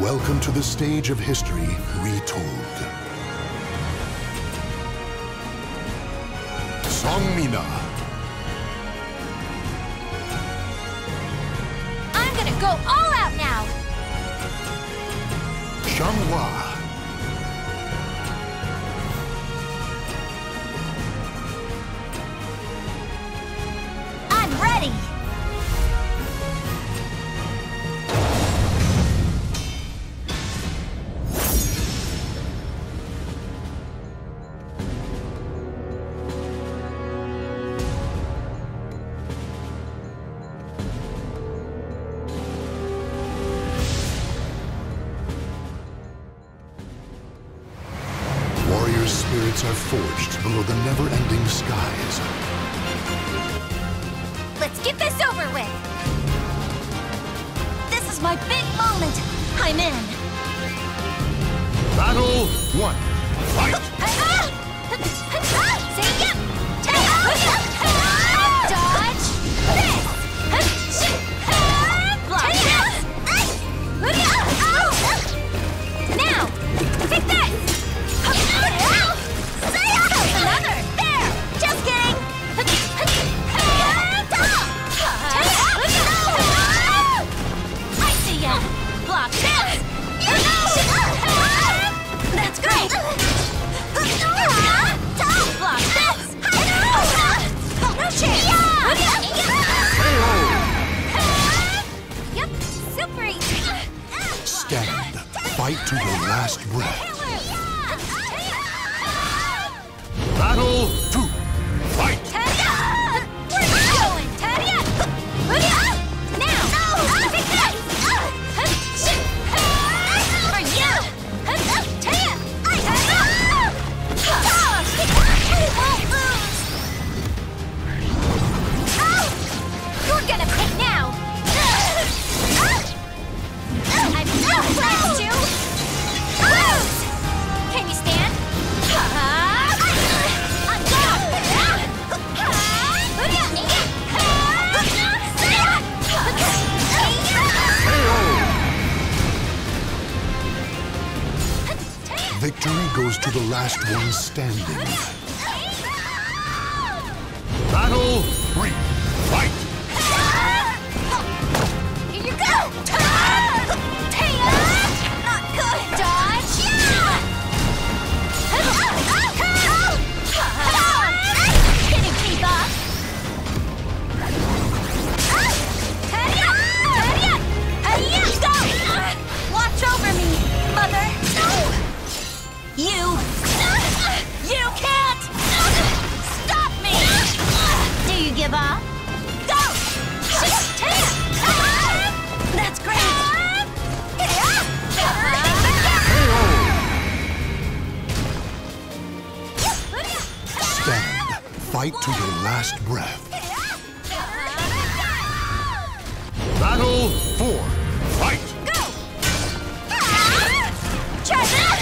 Welcome to the stage of history retold. Seong Mi-na. I'm gonna go all out now! Xianghua. are forged below the never-ending skies. Let's get this over with! This is my big moment! I'm in! Battle 1. To your last breath. Battle Victory goes to the last one standing. Battle 3. Fight to your last breath. Battle four. Fight! Go! Ah! Try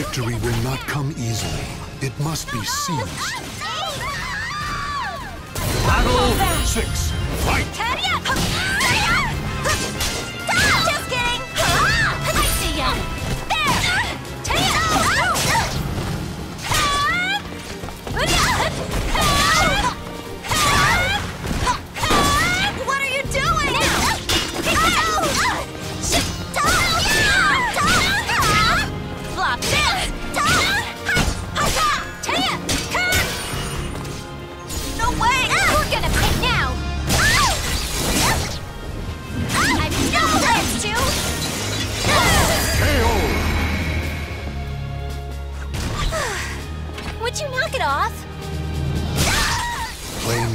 Victory will not come easily. It must be seized. Battle six. Fight!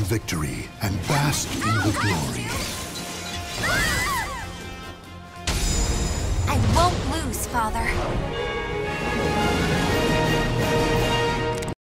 Victory and bask in the glory. I won't lose, Father.